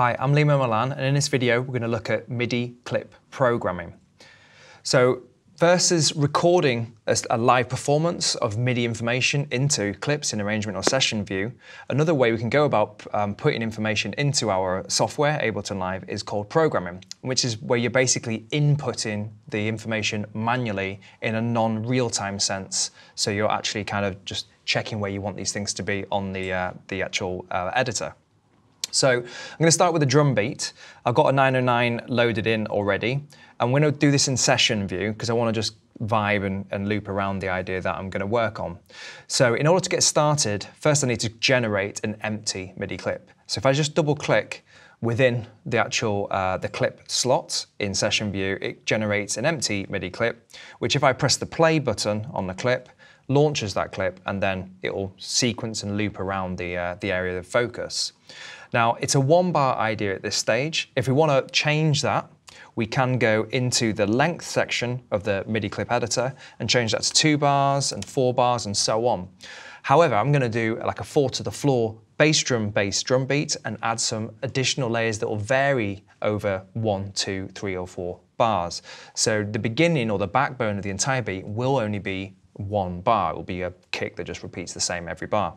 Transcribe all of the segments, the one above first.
Hi, I'm Liam O'Mullane, and in this video, we're going to look at MIDI clip programming. So versus recording a, a, live performance of MIDI information into clips in arrangement or session view, another way we can go about um, putting information into our software, Ableton Live, is called programming, which is where you're basically inputting the information manually in a non-real-time sense. So you're actually kind of just checking where you want these things to be on the, uh, the actual uh, editor. So I'm going to start with a drum beat. I've got a 909 loaded in already. I'm going to do this in session view because I want to just vibe and, and, loop around the idea that I'm going to work on. So in order to get started, first I need to generate an empty MIDI clip. So if I just double click within the actual uh, the clip slot in session view, it generates an empty MIDI clip, which if I press the play button on the clip, launches that clip and then it will sequence and loop around the, uh, the area of focus. Now, it's a one bar idea at this stage. If we want to change that, we can go into the length section of the MIDI clip editor and change that to two bars and four bars and so on. However, I'm going to do like a four to the floor bass drum bass drum beat and add some additional layers that will vary over one, two, three or four bars. So the beginning or the backbone of the entire beat will only be one bar. It will be a kick that just repeats the same every bar.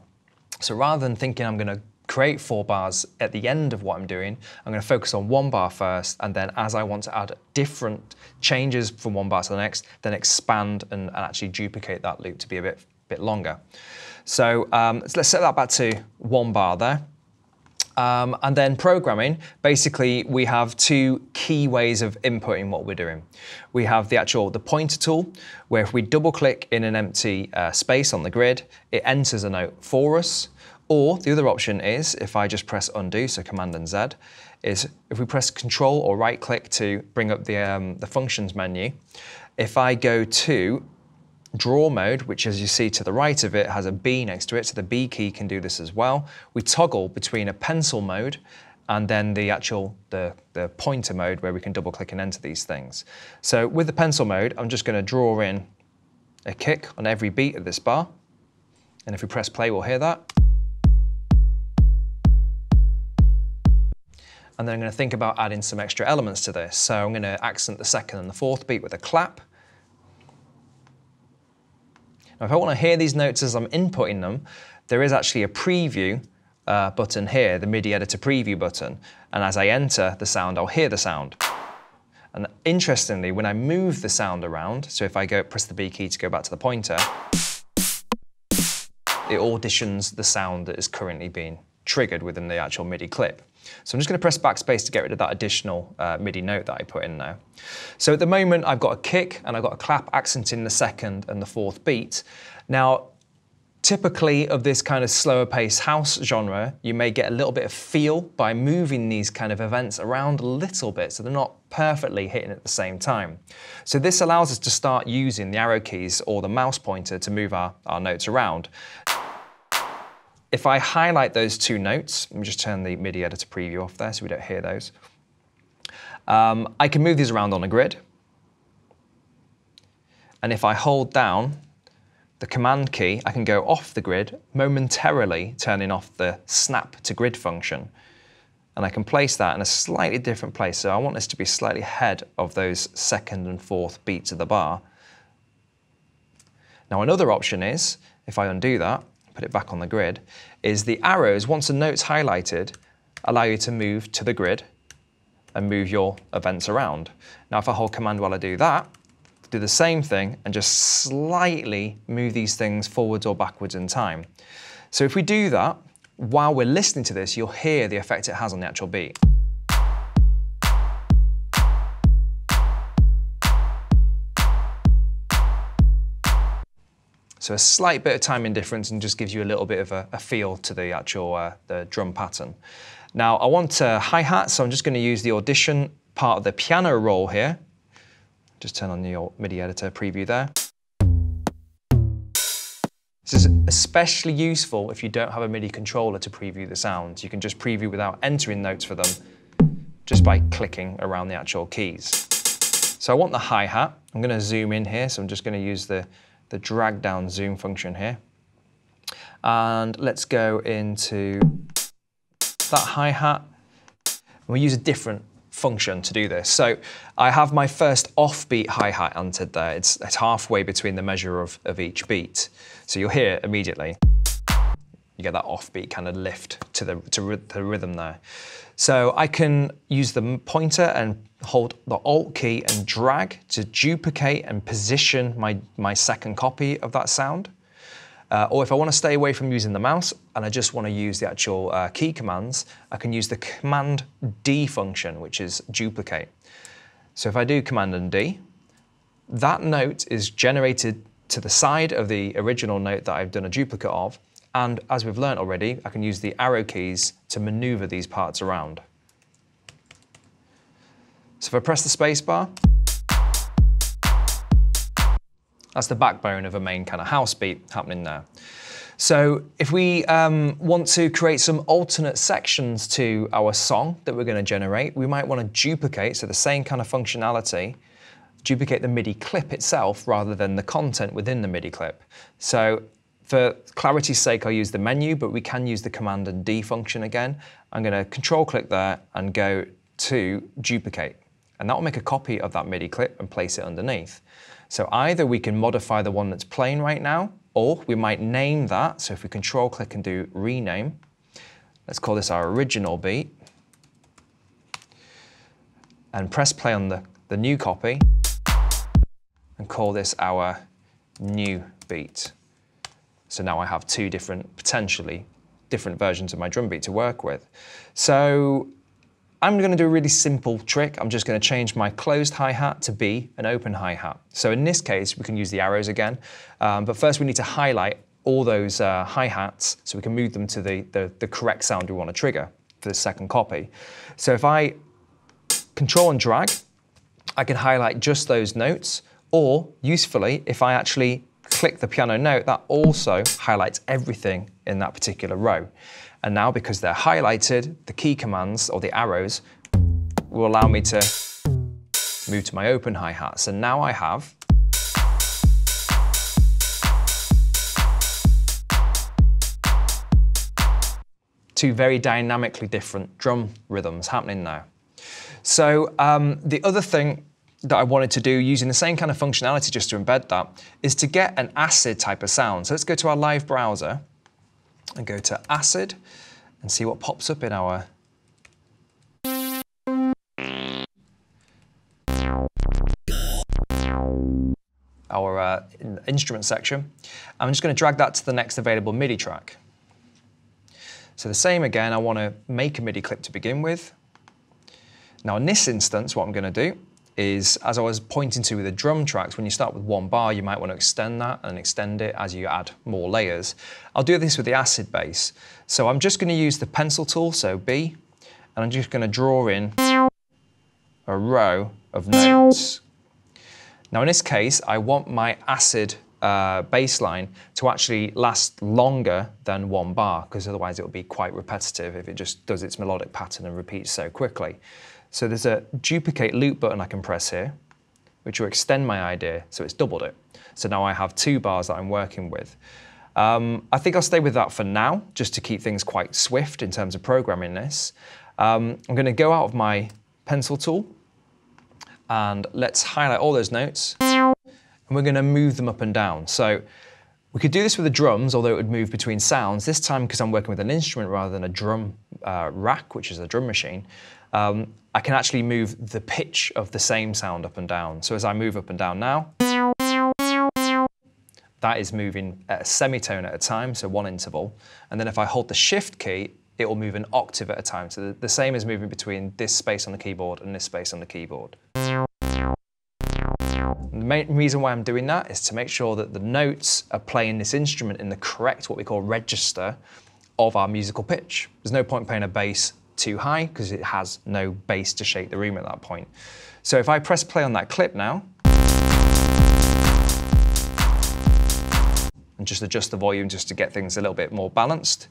So rather than thinking I'm going to create four bars at the end of what I'm doing. I'm going to focus on one bar first, and then as I want to add different changes from one bar to the next, then expand and, and actually duplicate that loop to be a bit, bit longer. So, um, so let's set that back to one bar there. Um, and then programming, basically we have two key ways of inputting what we're doing. We have the actual, the pointer tool, where if we double click in an empty uh, space on the grid, it enters a note for us. Or the other option is, if I just press undo, so Command and Z, is if we press Control or right click to bring up the, um, the functions menu, if I go to draw mode, which as you see to the right of it has a B next to it, so the B key can do this as well. We toggle between a pencil mode and then the actual the, the pointer mode where we can double click and enter these things. So with the pencil mode, I'm just going to draw in a kick on every beat of this bar. And if we press play, we'll hear that. And then I'm going to think about adding some extra elements to this. So I'm going to accent the second and the fourth beat with a clap. Now, if I want to hear these notes as I'm inputting them, there is actually a preview uh, button here, the MIDI editor preview button. And as I enter the sound, I'll hear the sound. And interestingly, when I move the sound around, so if I go press the B key to go back to the pointer, it auditions the sound that is currently being triggered within the actual MIDI clip. So I'm just going to press backspace to get rid of that additional uh, MIDI note that I put in now. So at the moment, I've got a kick and I've got a clap accenting the second and the fourth beat. Now, typically of this kind of slower pace house genre, you may get a little bit of feel by moving these kind of events around a little bit so they're not perfectly hitting at the same time. So this allows us to start using the arrow keys or the mouse pointer to move our, our notes around. If I highlight those two notes, let me just turn the MIDI editor preview off there so we don't hear those. Um, I can move these around on a grid. And if I hold down the command key, I can go off the grid, momentarily turning off the snap to grid function. And I can place that in a slightly different place. So I want this to be slightly ahead of those second and fourth beats of the bar. Now another option is, if I undo that, put it back on the grid, is the arrows, once a note's highlighted, allow you to move to the grid and move your events around. Now, if I hold Command while I do that, do the same thing and just slightly move these things forwards or backwards in time. So if we do that, while we're listening to this, you'll hear the effect it has on the actual beat. So a slight bit of timing difference and just gives you a little bit of a, a feel to the actual uh, the drum pattern. Now I want a hi-hat, so I'm just going to use the audition part of the piano roll here. Just turn on your MIDI editor preview there. This is especially useful if you don't have a MIDI controller to preview the sounds. You can just preview without entering notes for them just by clicking around the actual keys. So I want the hi-hat. I'm going to zoom in here, so I'm just going to use the the drag down zoom function here. And let's go into that hi-hat. we use a different function to do this. So I have my first offbeat hi-hat entered there. It's, it's halfway between the measure of, of each beat. So you'll hear it immediately, you get that offbeat kind of lift to the, to the rhythm there. So I can use the pointer and hold the Alt key and drag to duplicate and position my, my second copy of that sound. Uh, or if I want to stay away from using the mouse and I just want to use the actual uh, key commands, I can use the Command D function, which is duplicate. So if I do Command and D, that note is generated to the side of the original note that I've done a duplicate of. And as we've learned already, I can use the arrow keys to maneuver these parts around. So if I press the spacebar, that's the backbone of a main kind of house beat happening there. So if we um, want to create some alternate sections to our song that we're going to generate, we might want to duplicate, so the same kind of functionality, duplicate the MIDI clip itself rather than the content within the MIDI clip. So for clarity's sake, I'll use the menu, but we can use the Command and D function again. I'm going to control click there and go to duplicate. And that will make a copy of that MIDI clip and place it underneath. So either we can modify the one that's playing right now, or we might name that. So if we control click and do rename, let's call this our original beat, and press play on the, the new copy, and call this our new beat. So now I have two different, potentially different versions of my drum beat to work with. So I'm going to do a really simple trick. I'm just going to change my closed hi-hat to be an open hi-hat. So in this case, we can use the arrows again. Um, but first we need to highlight all those uh, hi-hats so we can move them to the, the, the correct sound we want to trigger for the second copy. So if I control and drag, I can highlight just those notes, or usefully, if I actually click the piano note, that also highlights everything in that particular row. And now because they're highlighted, the key commands or the arrows will allow me to move to my open hi-hat. So now I have two very dynamically different drum rhythms happening now. So um, the other thing that I wanted to do using the same kind of functionality just to embed that is to get an acid type of sound. So let's go to our live browser and go to acid and see what pops up in our our uh, instrument section. I'm just going to drag that to the next available MIDI track. So the same again, I want to make a MIDI clip to begin with. Now in this instance, what I'm going to do is, as I was pointing to with the drum tracks, when you start with one bar, you might want to extend that and extend it as you add more layers. I'll do this with the acid bass. So I'm just going to use the pencil tool, so B, and I'm just going to draw in a row of notes. Now in this case, I want my acid uh, bass line to actually last longer than one bar, because otherwise it will be quite repetitive if it just does its melodic pattern and repeats so quickly. So there's a duplicate loop button I can press here, which will extend my idea, so it's doubled it. So now I have two bars that I'm working with. Um, I think I'll stay with that for now, just to keep things quite swift in terms of programming this. Um, I'm going to go out of my pencil tool, and let's highlight all those notes, and we're going to move them up and down. So we could do this with the drums, although it would move between sounds. This time, because I'm working with an instrument rather than a drum uh, rack, which is a drum machine, um, I can actually move the pitch of the same sound up and down. So as I move up and down now, that is moving at a semitone at a time, so one interval. And then if I hold the shift key, it will move an octave at a time. So the, the same as moving between this space on the keyboard and this space on the keyboard. The main reason why I'm doing that is to make sure that the notes are playing this instrument in the correct, what we call register, of our musical pitch. There's no point playing a bass too high because it has no bass to shake the room at that point. So if I press play on that clip now, and just adjust the volume just to get things a little bit more balanced.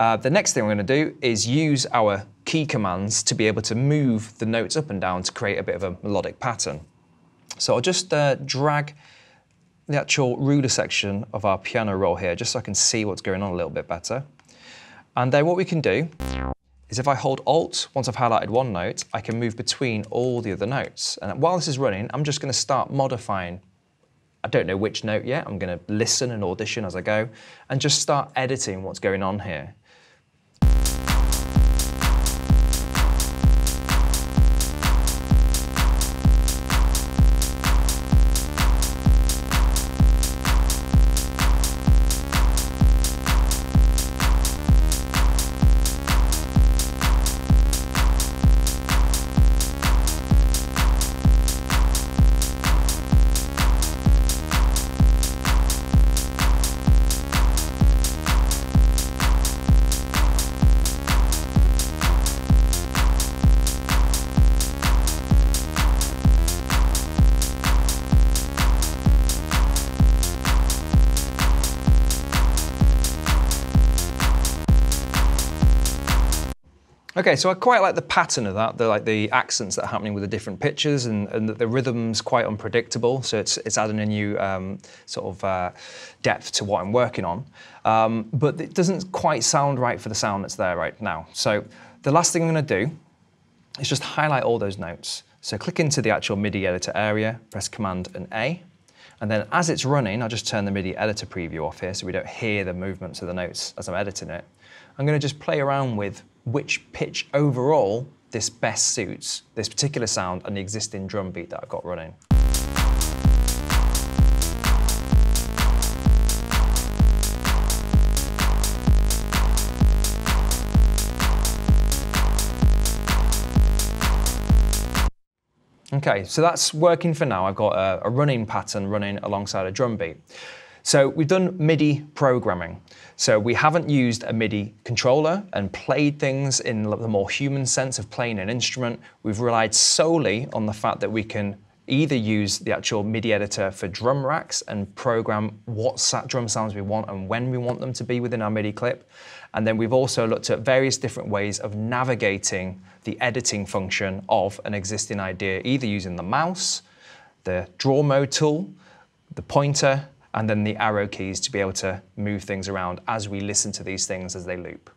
Uh, the next thing we're going to do is use our key commands to be able to move the notes up and down to create a bit of a melodic pattern. So I'll just uh, drag the actual ruler section of our piano roll here just so I can see what's going on a little bit better. And then what we can do is if I hold Alt, once I've highlighted one note, I can move between all the other notes. And while this is running, I'm just going to start modifying. I don't know which note yet. I'm going to listen and audition as I go and just start editing what's going on here. Okay, so I quite like the pattern of that, the like the accents that are happening with the different pitches, and, and the, the rhythm's quite unpredictable. So it's it's adding a new um, sort of uh, depth to what I'm working on. Um, but it doesn't quite sound right for the sound that's there right now. So the last thing I'm going to do is just highlight all those notes. So click into the actual MIDI editor area, press Command and A. And then as it's running, I'll just turn the MIDI editor preview off here so we don't hear the movements of the notes as I'm editing it. I'm going to just play around with which pitch overall this best suits this particular sound and the existing drum beat that I've got running. Okay, so that's working for now. I've got a, a running pattern running alongside a drum beat. So we've done MIDI programming. So we haven't used a MIDI controller and played things in the more human sense of playing an instrument. We've relied solely on the fact that we can either use the actual MIDI editor for drum racks and program what drum sounds we want and when we want them to be within our MIDI clip. And then we've also looked at various different ways of navigating the editing function of an existing idea, either using the mouse, the draw mode tool, the pointer, and then the arrow keys to be able to move things around as we listen to these things as they loop.